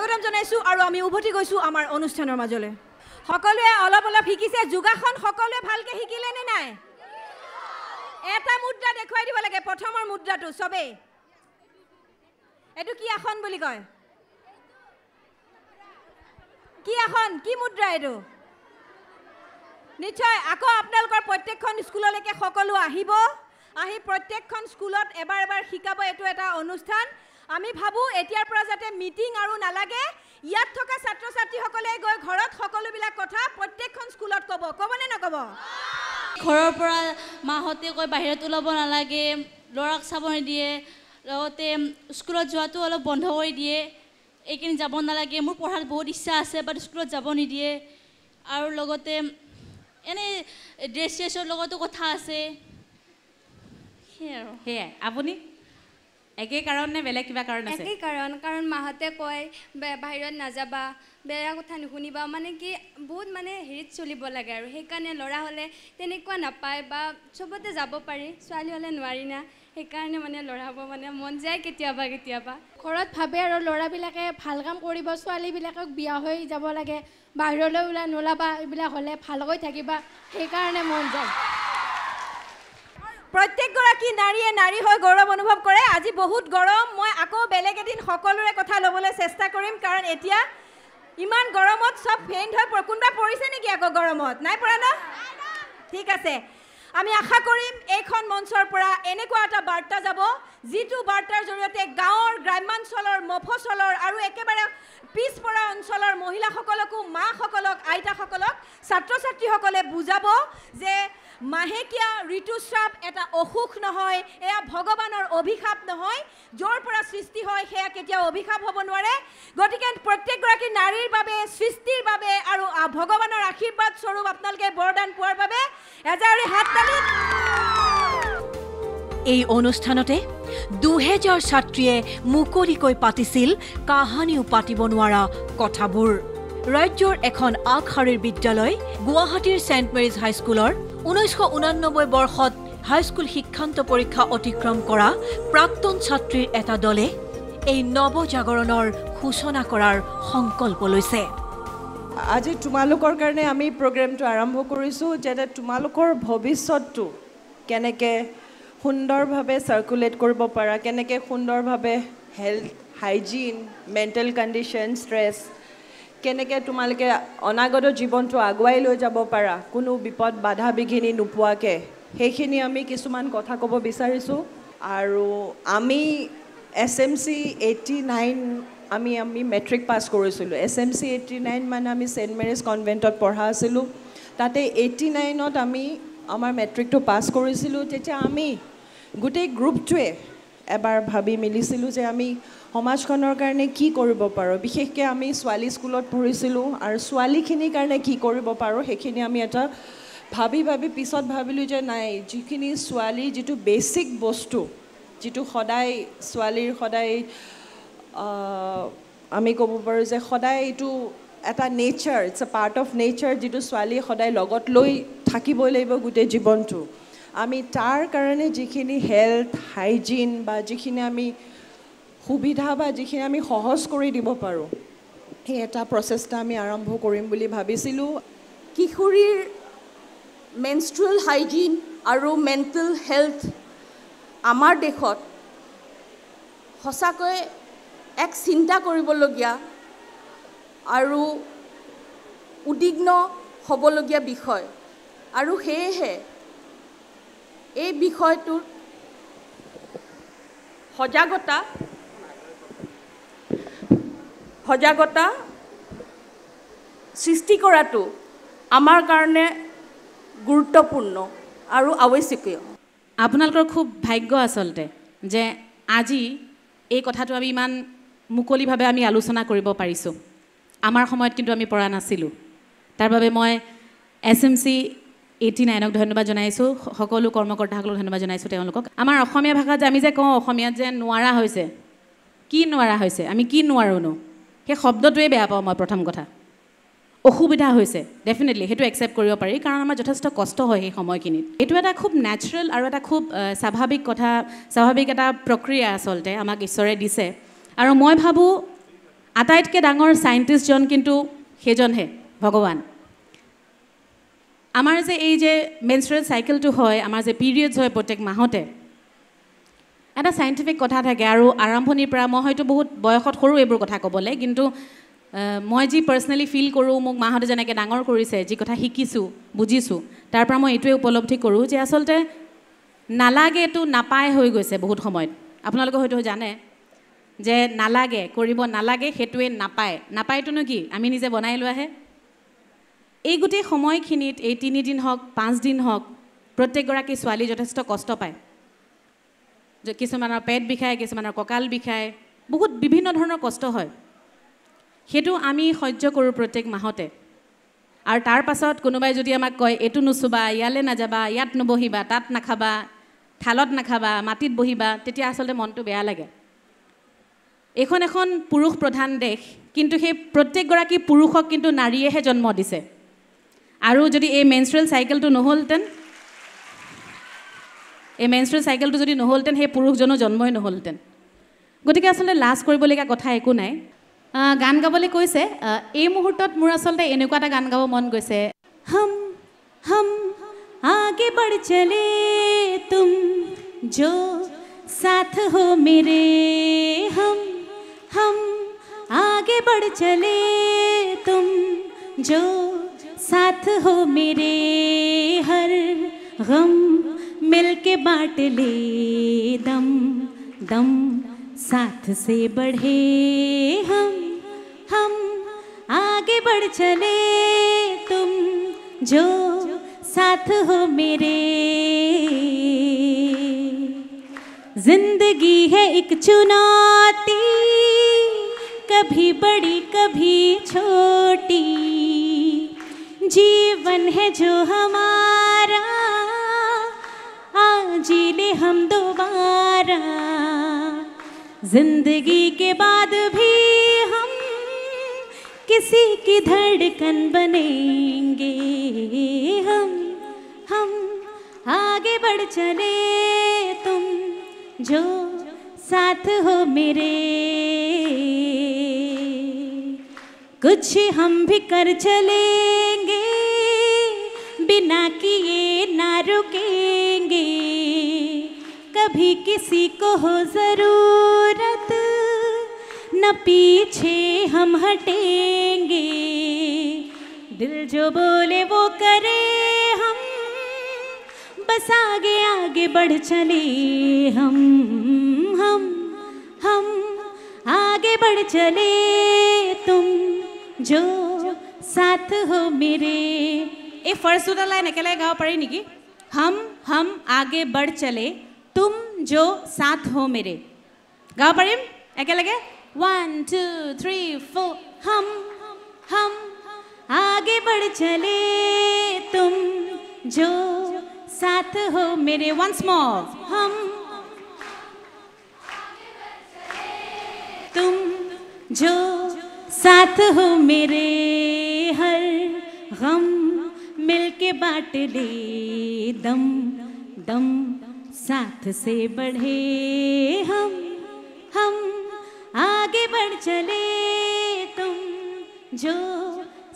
স্বাগতম জনাইছোঁ আৰু আমি উভতি গৈছোঁ আমাৰ অনুষ্ঠানৰ মাজলৈ। সকলোৱে অলপ অলপ শিকিছে যোগাসন সকলোৱে ভালকৈ শিকিলে নে নাই? এটা মুদ্ৰা দেখুৱাই দিব লাগে প্ৰথমৰ মুদ্ৰাটো চবেই। এইটো কি আসন বুলি কয়? কি আসন? কি মুদ্ৰা এইটো? নিশ্চয় আকৌ আপোনালোকৰ প্ৰত্যেকখন স্কুললৈকে সকলো আহিব। আহি প্ৰত্যেকখন স্কুলত এবাৰ এবাৰ শিকাব এইটো এটা অনুষ্ঠান। আমি ভাবোঁ এতিয়াৰ পৰা যাতে মিটিং আৰু নালাগে ইয়াত থকা ছাত্ৰ ছাত্ৰীসকলে গৈ ঘৰত সকলোবিলাক কথা প্ৰত্যেকখন স্কুলত ক'ব। ক'বনে নক'ব? ঘৰৰ পৰা মাহঁতে কয় বাহিৰত ওলাব নালাগে ল'ৰাক চাব নিদিয়ে লগতে স্কুলত যোৱাটো অলপ বন্ধ কৰি দিয়ে এইখিনি যাব নালাগে মোৰ পঢ়াত বহুত ইচ্ছা আছে বাট স্কুলত যাব নিদিয়ে। আৰু লগতে এনেই ড্ৰেছ চেছৰ লগতো কথা আছে। সেয়াই আৰু। সেয়াই। আপুনি? একে কাৰণ নে বেলেগ কিবা কাৰণ একেই কাৰণ কাৰণ মাহঁতে কয় বাহিৰত নাযাবা বেয়া কথা নুশুনিবা। মানে কি বহুত মানে হেৰিত চলিব লাগে আৰু। সেইকাৰণে ল'ৰা হ'লে তেনেকুৱা নাপায় বা চবতে যাব পাৰি ছোৱালী হ'লে নোৱাৰি না। সেইকাৰণে মানে ল'ৰা হ'ব মানে মন যায় কেতিয়াবা কেতিয়াবা। ঘৰত ভাবে আৰু ল'ৰাবিলাকে ভাল কাম কৰিব ছোৱালীবিলাকক বিয়া হৈ যাব লাগে। বাহিৰলৈ ওলাই নোলাবা এইবিলাক হ'লে ভালকৈ থাকিবা। সেইকাৰণে মন যায়। প্ৰত্যেকগৰাকী নাৰীয়ে নাৰী হৈ গৌৰৱ অনুভৱ কৰে। আজি বহুত গৰম। মই আকৌ বেলেগ এদিন সকলোৰে কথা ল'বলৈ চেষ্টা কৰিম কাৰণ এতিয়া ইমান গৰমত চব ফেইণ্ট হৈ কোনোবা পৰিছে নেকি আকৌ গৰমত? নাই পৰা ন? ঠিক আছে। আমি আশা কৰিম এইখন মঞ্চৰ পৰা এনেকুৱা এটা বাৰ্তা যাব যিটো বাৰ্তাৰ জৰিয়তে গাঁৱৰ গ্ৰাম্যাঞ্চলৰ মফচলৰ আৰু একেবাৰে পিছপৰা অঞ্চলৰ মহিলাসকলকো মাসকলক আইতাসকলক ছাত্ৰ ছাত্ৰীসকলে বুজাব যে মাহেকীয়া ঋতুস্ৰাৱ এটা অসুখ নহয় এয়া ভগৱানৰ অভিশাপ নহয় য'ৰ পৰা সৃষ্টি হয় সেয়া কেতিয়াও অভিশাপ হ'ব নোৱাৰে। গতিকে প্ৰত্যেকগৰাকী নাৰীৰ বাবে সৃষ্টিৰ বাবে আৰু ভগৱানৰ আশীৰ্বাদ স্বৰূপ আপোনালোকে বৰদান পোৱাৰ বাবে এজাৰি হাত তালি। এই অনুষ্ঠানতে দুহেজাৰ ছাত্ৰীয়ে মুকলিকৈ পাতিছিল কাহানিও পাতিব নোৱাৰা কথাবোৰ। ৰাজ্যৰ এখন আগশাৰীৰ বিদ্যালয় গুৱাহাটীৰ ছেণ্ট মেৰিজ হাইস্কুলৰ ঊনৈছশ ঊনানব্বৈ বৰ্ষত হাইস্কুল শিক্ষান্ত পৰীক্ষা অতিক্ৰম কৰা প্ৰাক্তন ছাত্ৰীৰ এটা দলে এই নৱজাগৰণৰ সূচনা কৰাৰ সংকল্প লৈছে। আজি তোমালোকৰ কাৰণে আমি প্ৰগ্ৰেমটো আৰম্ভ কৰিছোঁ যাতে তোমালোকৰ ভৱিষ্যতটো কেনেকৈ সুন্দৰভাৱে চাৰ্কুলেট কৰিব পাৰা কেনেকৈ সুন্দৰভাৱে health hygiene mental condition stress কেনেকৈ তোমালোকে অনাগত জীৱনটো আগুৱাই লৈ যাব পাৰা? কোনো বিপদ বাধা বিঘিনি নোপোৱাকৈ। সেইখিনি আমি কিছুমান কথা ক'ব বিচাৰিছোঁ। আৰু আমি S M C eighty nine আমি আমি মেট্ৰিক পাছ কৰিছিলোঁ। S M C eighty nine মানে আমি ছেইণ্ট মেৰিজ কনভেণ্টত পঢ়া আছিলোঁ। তাতে এইটি নাইনত আমি আমাৰ মেট্ৰিকটো পাছ কৰিছিলোঁ। তেতিয়া আমি গোটেই গ্ৰুপটোৱে এবাৰ ভাবি মিলিছিলোঁ যে আমি সমাজখনৰ কাৰণে কি কৰিব পাৰোঁ। বিশেষকৈ আমি ছোৱালী স্কুলত পঢ়িছিলোঁ আৰু ছোৱালীখিনিৰ কাৰণে কি কৰিব পাৰোঁ সেইখিনি আমি এটা ভাবি ভাবি পিছত ভাবিলোঁ যে নাই যিখিনি ছোৱালীৰ যিটো বেচিক বস্তু যিটো সদায় ছোৱালীৰ সদায় আমি ক'ব পাৰোঁ যে সদায় এইটো এটা nature it's a part of nature যিটো ছোৱালীয়ে সদায় লগত লৈ থাকিবই লাগিব গোটেই জীৱনটো। আমি তাৰ কাৰণে যিখিনি হেল্থ হাইজিন বা যিখিনি আমি সুবিধা বা যিখিনি আমি সহজ কৰি দিব পাৰোঁ সেই এটা প্ৰচেষ্টা আমি আৰম্ভ কৰিম বুলি ভাবিছিলোঁ। কিশোৰীৰ মেনষ্ট্ৰুৱেল হাইজিন আৰু মেণ্টেল হেল্থ আমাৰ দেশত সঁচাকৈ এক চিন্তা কৰিবলগীয়া আৰু উদ্বিগ্ন হ'বলগীয়া বিষয়। আৰু সেয়েহে এই বিষয়টোত সজাগতা সজাগতা সৃষ্টি কৰাটো আমাৰ কাৰণে গুৰুত্বপূৰ্ণ আৰু আৱশ্যকীয়। আপোনালোকৰ খুব ভাগ্য আচলতে যে আজি এই কথাটো আমি ইমান মুকলিভাৱে আমি আলোচনা কৰিব পাৰিছোঁ। আমাৰ সময়ত কিন্তু আমি পৰা নাছিলোঁ। তাৰ বাবে মই এছ এম চি এইটি নাইনক ধন্যবাদ জনাইছোঁ সকলো কৰ্মকৰ্তাসকলক ধন্যবাদ জনাইছোঁ তেওঁলোকক। আমাৰ অসমীয়া ভাষাত যে আমি যে কওঁ অসমীয়াত যে নোৱাৰা হৈছে কি নোৱাৰা হৈছে আমি কি নোৱাৰোঁনো? সেই শব্দটোৱে বেয়া পাওঁ মই প্ৰথম কথা। অসুবিধা হৈছে ডেফিনেটলি সেইটো একচেপ্ট কৰিব পাৰি কাৰণ আমাৰ যথেষ্ট কষ্ট হয় সেই সময়খিনিত। এইটো এটা খুব নেচাৰেল আৰু এটা খুব স্বাভাৱিক কথা স্বাভাৱিক এটা প্ৰক্ৰিয়া আচলতে আমাক ঈশ্বৰে দিছে। আৰু মই ভাবোঁ আটাইতকৈ ডাঙৰ চাইণ্টিষ্টজন কিন্তু সেইজনহে ভগৱান। আমাৰ যে এই যে মেনষ্ট্ৰুৱেল চাইকেলটো হয় আমাৰ যে পিৰিয়ডছ হয় প্ৰত্যেক মাহতে এটা চাইণ্টিফিক কথা থাকে আৰু আৰম্ভণিৰ পৰা মই হয়তো বহুত বয়সত সৰু এইবোৰ কথা ক'বলৈ কিন্তু মই যি পাৰ্চনেলি ফিল কৰোঁ মোক মাহঁতে যেনেকৈ ডাঙৰ কৰিছে যি কথা শিকিছোঁ বুজিছোঁ তাৰ পৰা মই এইটোৱে উপলব্ধি কৰোঁ যে আচলতে নালাগে এইটো নাপায় হৈ গৈছে বহুত সময়ত। আপোনালোকে হয়তো জানে যে নালাগে কৰিব নালাগে সেইটোৱে নাপায়। নাপায়টোনো কি? আমি নিজে বনাই লোৱাহে। এই গোটেই সময়খিনিত এই তিনিদিন হওক পাঁচদিন হওক প্ৰত্যেকগৰাকী ছোৱালী যথেষ্ট কষ্ট পায়। কিছুমানৰ পেট বিষায় কিছুমানৰ কঁকাল বিষায় বহুত বিভিন্ন ধৰণৰ কষ্ট হয়। সেইটো আমি সহ্য কৰোঁ প্ৰত্যেক মাহতে। আৰু তাৰ পাছত কোনোবাই যদি আমাক কয় এইটো নুচুবা ইয়ালৈ নাযাবা ইয়াত নবহিবা তাত নাখাবা থালত নাখাবা মাটিত বহিবা তেতিয়া আচলতে মনটো বেয়া লাগে। এইখন এখন পুৰুষ প্ৰধান দেশ কিন্তু সেই প্ৰত্যেকগৰাকী পুৰুষক কিন্তু নাৰীয়েহে জন্ম দিছে। আৰু যদি এই মেনষ্ট্ৰুৱেল চাইকেলটো নহ'লহেঁতেন এই মেনষ্ট্ৰুৱেল চাইকেলটো যদি নহ'লহেঁতেন সেই পুৰুষজনো জন্মই নহ'লহেঁতেন গতিকে আচলতে লাজ কৰিবলগীয়া কথা একো নাই আহ, গান গাবলৈ কৈছে আহ, এই মুহূৰ্তত মোৰ আচলতে এনেকুৱা এটা গান গাব মন গৈছে হম হম আগে বঢ় চলে তুম जो साथ हो मेरे हम हम आगे बढ़ चले तुम जो साथ हो मेरे हर गम, मिलके बांट ले दम दम साथ से बढ़े हम हम आगे बढ़ चले तुम जो साथ हो मेरे। ज़िंदगी है एक चुनौती, कभी बड़ी, कभी छोटी। जीवन है जो हमारा। आज ले हम दोबारा। ज़िंदगी के बाद भी हम किसी की धड़कन बनेंगे। हम हम आगे बढ़ चले तुम जो साथ हो मेरे। कुछ हम भी कर चलेंगे। बिना किए ना रुकेंगे। कभी किसी को हो ज़रूरत, न पीछे हम हटेंगे। दिल जो बोले वो करे हम, बस आगे आगे बढ़ चले हम हम हम, आगे बढ़ चले तुम, जो साथ हो मेरे। এই ফাৰ্ষ্ট দুটা লাইন একেলগে গাব পাৰি নেকি হম হম আগে বঢ় চলে তুম যো সাথ হো মেৰে গাব পাৰিম একেলগে ওৱান টু থ্ৰী ফ'ৰ হম হম आगे बढ़ चले तुम जो साथ हो मेरे वंस मोर हम तुम जो साथ हो मेरे हर गम मिलके बांट ले दम दम साथ से बढ़े हम हम आगे बढ़ चले तुम जो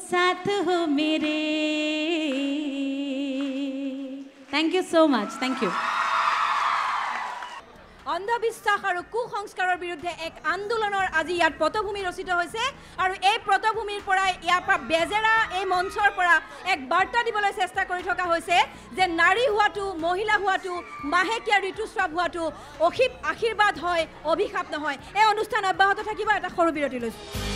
साथ हो मेरे। Thank you so much thank you অন্ধবিশ্বাস আৰু কুসংস্কাৰৰ বিৰুদ্ধে এক আন্দোলনৰ আজি ইয়াত পটভূমি ৰচিত হৈছে। আৰু এই পটভূমিৰ পৰাই ইয়াৰ পৰা বেজেৰা এই মঞ্চৰ পৰা এক বাৰ্তা দিবলৈ চেষ্টা কৰি থকা হৈছে যে নাৰী হোৱাটো মহিলা হোৱাটো মাহেকীয়া ঋতুস্ৰাৱ হোৱাটো অসীম আশীৰ্বাদ হয় অভিশাপ নহয়। এই অনুষ্ঠান অব্যাহত থাকিব। এটা সৰু বিৰতি লৈছোঁ।